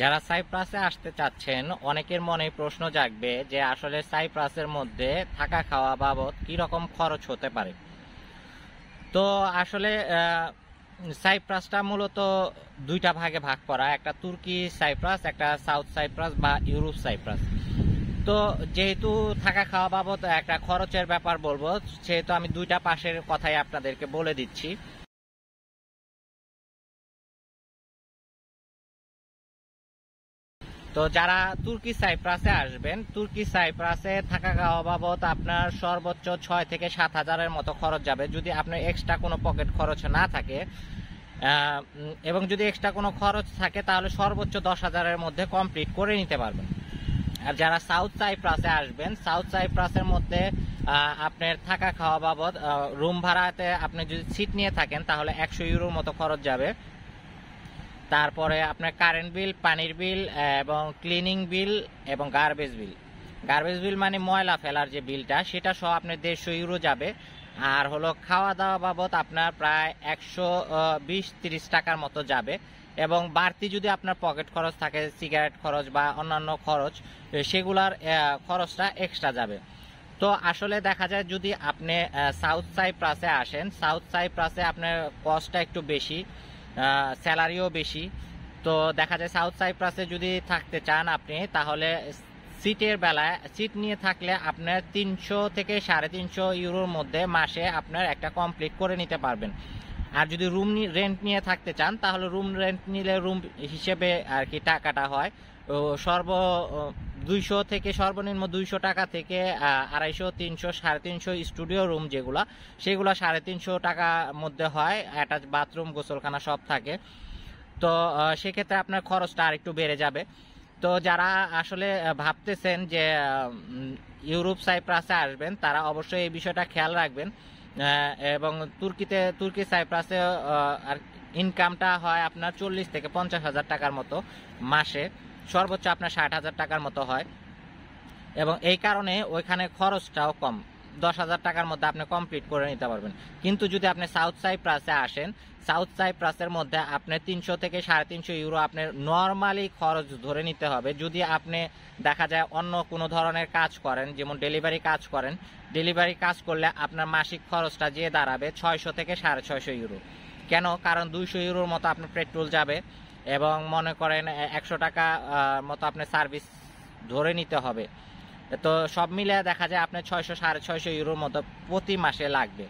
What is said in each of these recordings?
যারা সাইপ্রাসে আসতে চাচ্ছেন, অনেকের মনে প্রশ্ন জাগবে যে আসলে সাইপ্রাসের মধ্যে থাকা খাওয়া বাবদ রকম খরচ হতে পারে। তো আসলে সাইপ্রাসটা মূলত দুইটা ভাগে ভাগ করা। একটা তুর্কি সাইপ্রাস, একটা সাউথ সাইপ্রাস বা ইউরোপ সাইপ্রাস। তো যেহেতু থাকা খাওয়া বাবদ একটা খরচের ব্যাপার বলব, সেহেতু আমি দুইটা পাশের কথাই আপনাদেরকে বলে দিচ্ছি। তো যারা তুর্কি সাইপ্রাসে আসবেন, তুর্কি সাইপ্রাসে থাকা খাওয়া বাবদ আপনার সর্বোচ্চ ছয় থেকে সাত হাজারের মতো খরচ যাবে। যদি আপনার এক্সট্রা কোনো পকেট খরচ না থাকে এবং যদি এক্সট্রা কোনো খরচ থাকে, তাহলে সর্বোচ্চ দশ হাজারের মধ্যে কমপ্লিট করে নিতে পারবেন। আর যারা সাউথ সাইপ্রাসে আসবেন সাউথ সাইপ্রাসের মধ্যে আপনার থাকা খাওয়া বাবদ রুম ভাড়াতে আপনি যদি সিট নিয়ে থাকেন, তাহলে একশো ইউরোর মতো খরচ যাবে। তারপরে আপনার কারেন্ট বিল পানির বিল এবং ক্লিনিং বিল এবং গার্বেজ বিল গার্বেজ বিল মানে ময়লা ফেলার যে বিলটা সেটা সহ আপনার দেড়শো ইউরো যাবে। আর হলো খাওয়া দাওয়া বাবদ আপনার প্রায় একশো বিশ, তিরিশ টাকার মতো যাবে। এবং বাড়তি যদি আপনার পকেট খরচ থাকে সিগারেট খরচ বা অন্যান্য খরচ সেগুলার খরচটা এক্সট্রা যাবে। তো আসলে দেখা যায় যদি আপনি সাউথ সাইপ্রাসে আসেন সাউথ সাইপ্রাসে আপনার কস্টটা একটু বেশি। স্যালারিও বেশি। তো দেখা যায় সাউথ সাইপ্রাসে যদি থাকতে চান আপনি, তাহলে সিটের বেলায়, সিট নিয়ে থাকলে আপনার তিনশো থেকে সাড়ে তিনশো ইউরোর মধ্যে মাসে আপনার একটা কমপ্লিট করে নিতে পারবেন। আর যদি রুম রেন্ট নিয়ে থাকতে চান, তাহলে রুম রেন্ট নিলে রুম হিসেবে আর কি টাকাটা হয়। সর্ব দুইশো থেকে সর্বনিম্ন দুইশো টাকা থেকে আড়াইশো, তিনশো, সাড়ে তিনশো স্টুডিও রুম যেগুলা, সেগুলো সাড়ে তিনশো টাকার মধ্যে হয়, অ্যাটাচ বাথরুম, গোসলখানা সব থাকে। তো সেক্ষেত্রে আপনার খরচটা আর একটু বেড়ে যাবে। তো যারা আসলে ভাবতেছেন যে ইউরোপ সাইপ্রাসে আসবেন, তারা অবশ্যই এই বিষয়টা খেয়াল রাখবেন। এবং তুর্কিতে, তুর্কি সাইপ্রাসে আর ইনকামটা হয় আপনার চল্লিশ থেকে পঞ্চাশ হাজার টাকার মতো মাসে। সর্বোচ্চ আপনার ষাট হাজার টাকার মতো হয়। এবং এই কারণে ওইখানে খরচটাও কম। দশ হাজার টাকার মধ্যে আপনি কমপ্লিট করে নিতে পারবেন। কিন্তু যদি আপনি সাউথ সাইপ্রাসে আসেন সাউথ সাইপ্রাসের মধ্যে আপনি তিনশো থেকে সাড়ে তিনশো ইউরো আপনার নর্মালি খরচ ধরে নিতে হবে। যদি আপনি দেখা যায় অন্য কোনো ধরনের কাজ করেন, যেমন ডেলিভারি কাজ করেন ডেলিভারি কাজ করলে আপনার মাসিক খরচটা যে দাঁড়াবে ছয়শো থেকে সাড়ে ছয়শো ইউরো কেন? কারণ দুইশো ইউরোর মতো আপনার পেট্রোল যাবে। এবং মনে করেন একশো টাকা মতো আপনার সার্ভিস ধরে নিতে হবে। তো সব মিলে দেখা যায় আপনার ছয়শো, সাড়ে ছয়শো ইউরোর মতো প্রতি মাসে লাগবে।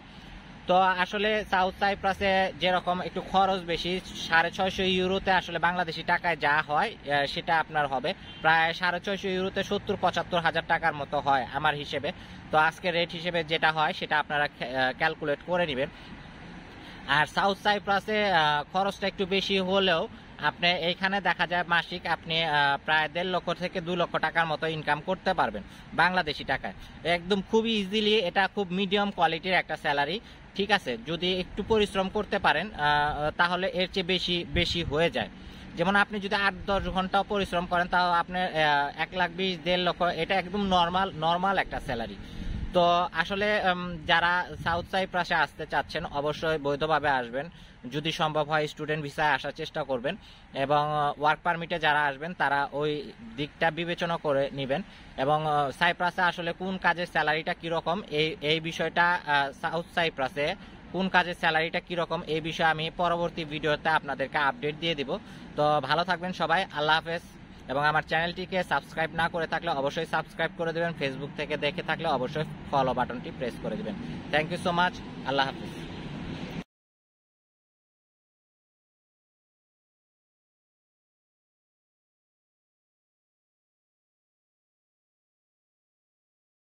তো আসলে সাউথ সাইপ্রাসে যেরকম একটু খরচ বেশি, সাড়ে ছয়শো ইউরোতে আসলে বাংলাদেশি টাকায় যা হয় সেটা আপনার হবে। প্রায় সাড়ে ছয়শো ইউরোতে সত্তর, পঁচাত্তর হাজার টাকার মতো হয় আমার হিসেবে। তো আজকে রেট হিসেবে যেটা হয়, সেটা আপনারা ক্যালকুলেট করে নেবেন। আর সাউথ সাইপ্রাসে খরচটা একটু বেশি হলেও আপনি এইখানে দেখা যায় মাসিক আপনি প্রায় দেড় লক্ষ থেকে দু লক্ষ টাকার মতো ইনকাম করতে পারবেন বাংলাদেশি টাকায়। একদম খুবই ইজিলি এটা খুব মিডিয়াম কোয়ালিটির একটা স্যালারি ঠিক আছে? যদি একটু পরিশ্রম করতে পারেন তাহলে এর চেয়ে বেশি বেশি হয়ে যায়। যেমন আপনি যদি আট দশ ঘণ্টা পরিশ্রম করেন, তাও আপনার এক লাখ বিশ, দেড় লক্ষ, এটা একদম নর্মাল নর্মাল একটা স্যালারি তো আসলে যারা সাউথ সাইপ্রাসে আসতে চাচ্ছেন, অবশ্যই বৈধভাবে আসবেন। যদি সম্ভব হয় স্টুডেন্ট ভিসায় আসার চেষ্টা করবেন। এবং ওয়ার্ক পারমিটে যারা আসবেন, তারা ওই দিকটা বিবেচনা করে নেবেন। এবং সাইপ্রাসে আসলে কোন কাজের স্যালারিটা কীরকম, এই এই বিষয়টা সাউথ সাইপ্রাসে কোন কাজের স্যালারিটা কীরকম, এই বিষয়ে আমি পরবর্তী ভিডিওতে আপনাদেরকে আপডেট দিয়ে দিব। তো ভালো থাকবেন সবাই, আল্লাহ হাফেজ। এবং আমার চ্যানেলটিকে সাবস্ক্রাইব না করে থাকলে অবশ্যই সাবস্ক্রাইব করে দেবেন। ফেসবুক থেকে দেখে থাকলে অবশ্যই ফলো বাটনটি প্রেস করে দেবেন। থ্যাংক ইউ সো মাচ আল্লাহ হাফিজ।